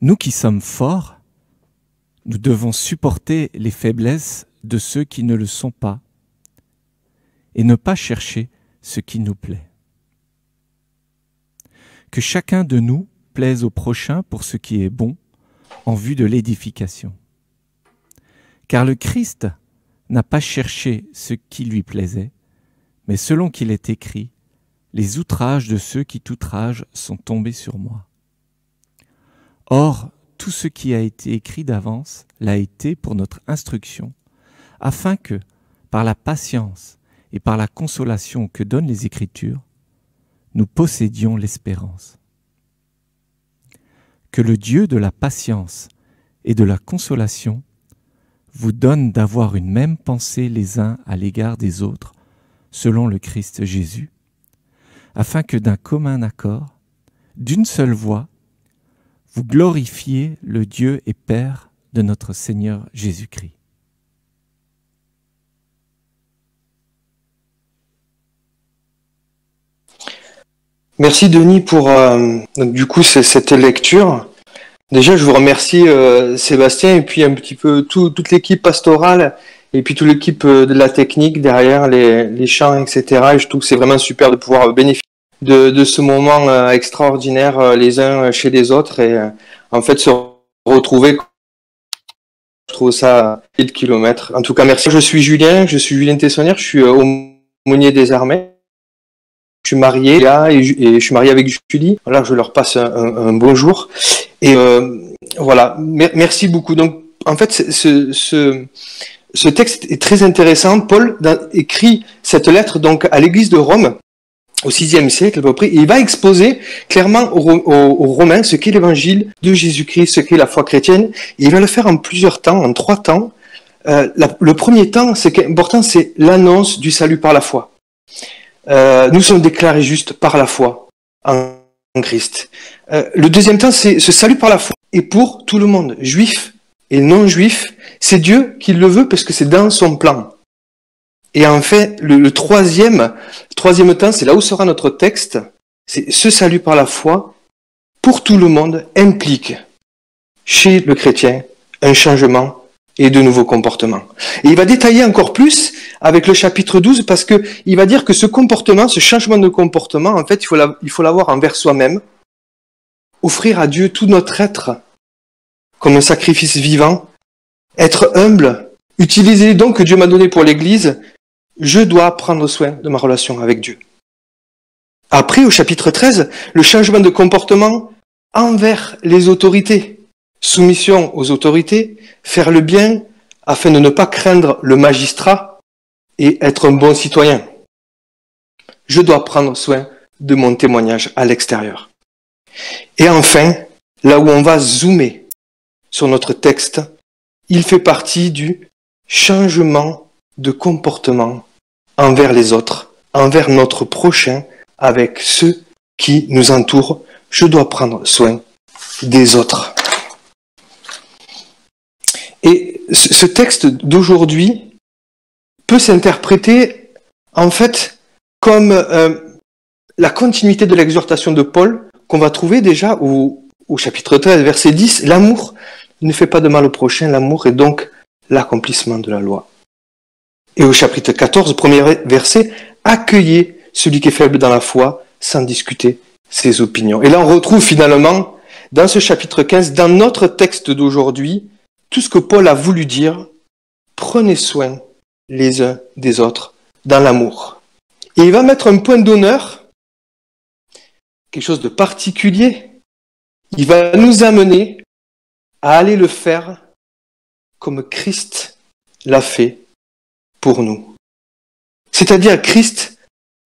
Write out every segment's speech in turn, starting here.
Nous qui sommes forts, nous devons supporter les faiblesses de ceux qui ne le sont pas et ne pas chercher ce qui nous plaît. Que chacun de nous plaise au prochain pour ce qui est bon en vue de l'édification. Car le Christ n'a pas cherché ce qui lui plaisait, mais selon qu'il est écrit, les outrages de ceux qui t'outragent sont tombés sur moi. Or, tout ce qui a été écrit d'avance l'a été pour notre instruction, afin que, par la patience et par la consolation que donnent les Écritures, nous possédions l'espérance. Que le Dieu de la patience et de la consolation vous donne d'avoir une même pensée les uns à l'égard des autres, selon le Christ Jésus, afin que d'un commun accord, d'une seule voix, vous glorifiez le Dieu et Père de notre Seigneur Jésus-Christ. Merci Denis pour euh, du coup cette lecture. Déjà, je vous remercie euh, Sébastien et puis un petit peu toute l'équipe pastorale et puis toute l'équipe euh, de la technique derrière les, les chants, etc. Et je trouve que c'est vraiment super de pouvoir bénéficier de, de ce moment extraordinaire les uns chez les autres et en fait se retrouver. Je trouve ça à de kilomètres. En tout cas, merci. Je suis Julien, je suis Julien Tessonnière, je suis aumônier des armées. Je suis marié là et, je suis marié avec Julie. Voilà, je leur passe un, bonjour. Et euh, voilà, merci beaucoup. Donc, en fait, ce, ce, ce, texte est très intéressant. Paul écrit cette lettre donc à l'Église de Rome au VIe siècle à peu près. Il va exposer clairement aux, Romains ce qu'est l'Évangile de Jésus-Christ, ce qu'est la foi chrétienne. Et il va le faire en plusieurs temps, en trois temps. Euh, le premier temps, c'est important, c'est l'annonce du salut par la foi. Euh, nous sommes déclarés justes par la foi en Christ. Euh, le deuxième temps, c'est ce salut par la foi et pour tout le monde, juif et non juif. C'est Dieu qui le veut parce que c'est dans son plan. Et en fait, le, troisième, troisième temps, c'est là où sera notre texte. C'est ce salut par la foi pour tout le monde implique chez le chrétien un changement et de nouveaux comportements. Et il va détailler encore plus avec le chapitre 12 parce que il va dire que ce comportement, ce changement de comportement, en fait, il faut l'avoir envers soi-même, offrir à Dieu tout notre être comme un sacrifice vivant, être humble, utiliser les dons que Dieu m'a donnés pour l'Église, je dois prendre soin de ma relation avec Dieu. Après, au chapitre 13, le changement de comportement envers les autorités soumission aux autorités, faire le bien afin de ne pas craindre le magistrat et être un bon citoyen. Je dois prendre soin de mon témoignage à l'extérieur. Et enfin, là où on va zoomer sur notre texte, il fait partie du changement de comportement envers les autres, envers notre prochain, avec ceux qui nous entourent. Je dois prendre soin des autres. Et ce texte d'aujourd'hui peut s'interpréter en fait comme euh, la continuité de l'exhortation de Paul qu'on va trouver déjà au, au chapitre 13, verset 10. L'amour ne fait pas de mal au prochain, l'amour est donc l'accomplissement de la loi. Et au chapitre 14, premier verset, accueillez celui qui est faible dans la foi sans discuter ses opinions. Et là, on retrouve finalement, dans ce chapitre 15, dans notre texte d'aujourd'hui, tout ce que Paul a voulu dire, prenez soin les uns des autres dans l'amour. Et il va mettre un point d'honneur, quelque chose de particulier. Il va nous amener à aller le faire comme Christ l'a fait pour nous. C'est-à-dire Christ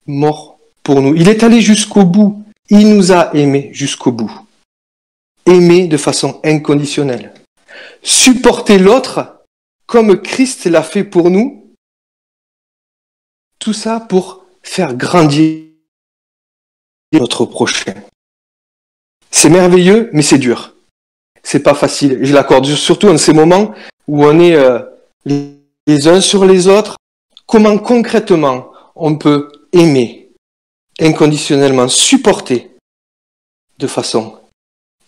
mort pour nous. Il est allé jusqu'au bout. Il nous a aimés jusqu'au bout. Aimés de façon inconditionnelle supporter l'autre comme Christ l'a fait pour nous. Tout ça pour faire grandir notre prochain. C'est merveilleux, mais c'est dur. C'est pas facile. Je l'accorde surtout en ces moments où on est euh, les uns sur les autres, comment concrètement on peut aimer inconditionnellement, supporter de façon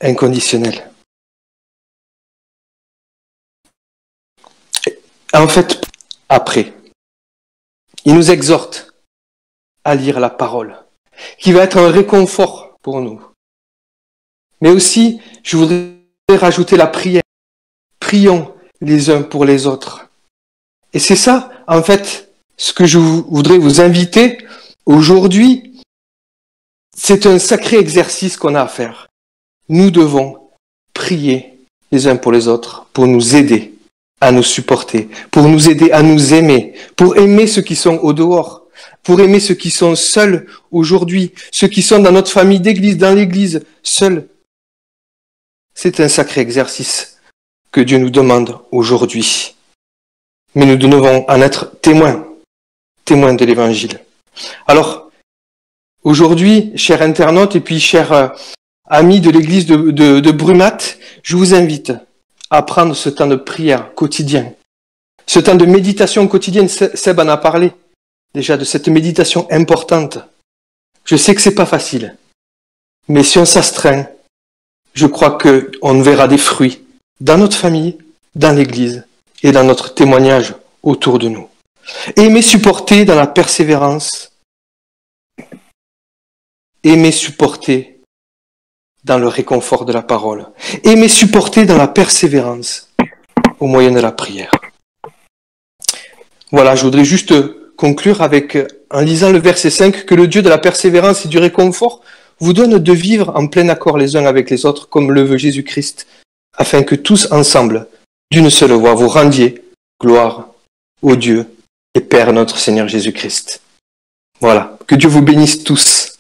inconditionnelle. En fait, après, il nous exhorte à lire la parole, qui va être un réconfort pour nous. Mais aussi, je voudrais rajouter la prière. Prions les uns pour les autres et c'est ça, en fait, ce que je voudrais vous inviter aujourd'hui. C'est un sacré exercice qu'on a à faire. Nous devons prier les uns pour les autres pour nous aider à nous supporter, pour nous aider à nous aimer, pour aimer ceux qui sont au dehors, pour aimer ceux qui sont seuls aujourd'hui, ceux qui sont dans notre famille d'église, dans l'église, seuls. C'est un sacré exercice que Dieu nous demande aujourd'hui. Mais nous devons en être témoins, témoins de l'évangile. Alors, aujourd'hui, chers internautes et puis chers euh, amis de l'église de, de Brumat, je vous invite à prendre ce temps de prière quotidien, ce temps de méditation quotidienne. Seb en a parlé déjà de cette méditation importante. Je sais que c'est pas facile, mais si on s'astreint, je crois qu'on verra des fruits dans notre famille, dans l'Église et dans notre témoignage autour de nous. Aimer supporter dans la persévérance, aimer supporter dans le réconfort de la parole. Aimer supporter dans la persévérance au moyen de la prière. Voilà, je voudrais juste conclure avec, en lisant le verset 5, que le Dieu de la persévérance et du réconfort vous donne de vivre en plein accord les uns avec les autres, comme le veut Jésus-Christ, afin que tous ensemble, d'une seule voix, vous rendiez gloire au Dieu et Père notre Seigneur Jésus-Christ. Voilà, que Dieu vous bénisse tous.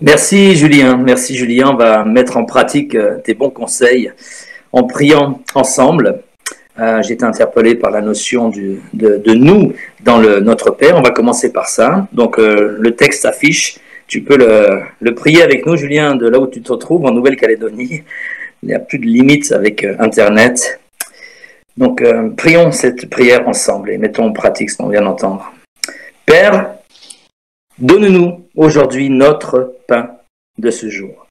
Merci Julien, merci Julien. On va mettre en pratique euh, tes bons conseils en priant ensemble. Euh, J'ai interpellé par la notion de, nous dans le, notre Père. On va commencer par ça. Donc euh, le texte affiche. Tu peux le, le, prier avec nous, Julien, de là où tu te trouves, en Nouvelle-Calédonie. Il n'y a plus de limites avec euh, Internet. Donc euh, prions cette prière ensemble et mettons en pratique ce qu'on vient d'entendre. Père, Donne-nous aujourd'hui notre pain de ce jour.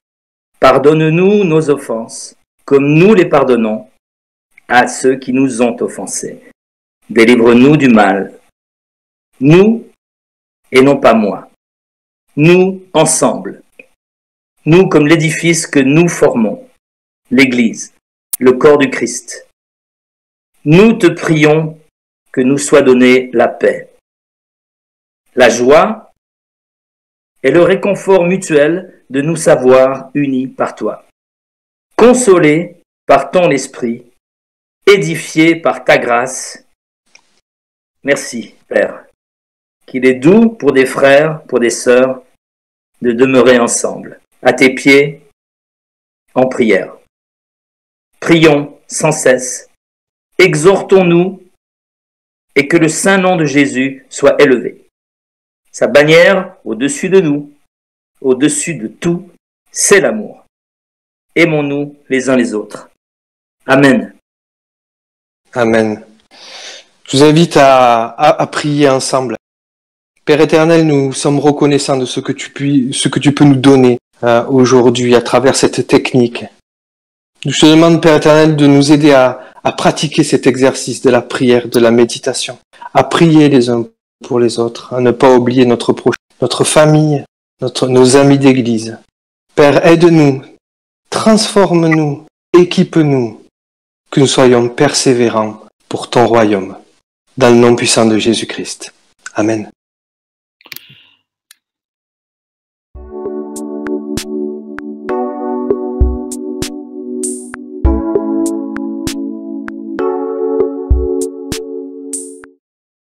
Pardonne-nous nos offenses, comme nous les pardonnons à ceux qui nous ont offensés. Délivre-nous du mal. Nous, et non pas moi. Nous, ensemble. Nous, comme l'édifice que nous formons, l'Église, le corps du Christ. Nous te prions que nous soit donnée la paix, la joie et le réconfort mutuel de nous savoir unis par toi. Consolés par ton esprit, édifiés par ta grâce. Merci, Père, qu'il est doux pour des frères, pour des sœurs, de demeurer ensemble, à tes pieds, en prière. Prions sans cesse, exhortons-nous et que le saint nom de Jésus soit élevé. Sa bannière au-dessus de nous, au-dessus de tout, c'est l'amour. Aimons-nous les uns les autres. Amen. Amen. Je vous invite à, prier ensemble. Père éternel, nous sommes reconnaissants de ce que tu, puis, ce que tu peux nous donner euh, aujourd'hui à travers cette technique. Je te demande, Père éternel, de nous aider à, pratiquer cet exercice de la prière, de la méditation, à prier les uns pour les autres, à ne pas oublier notre prochain, notre famille, notre, nos amis d'église. Père, aide-nous, transforme-nous, équipe-nous, que nous soyons persévérants pour ton royaume, dans le nom puissant de Jésus-Christ. Amen.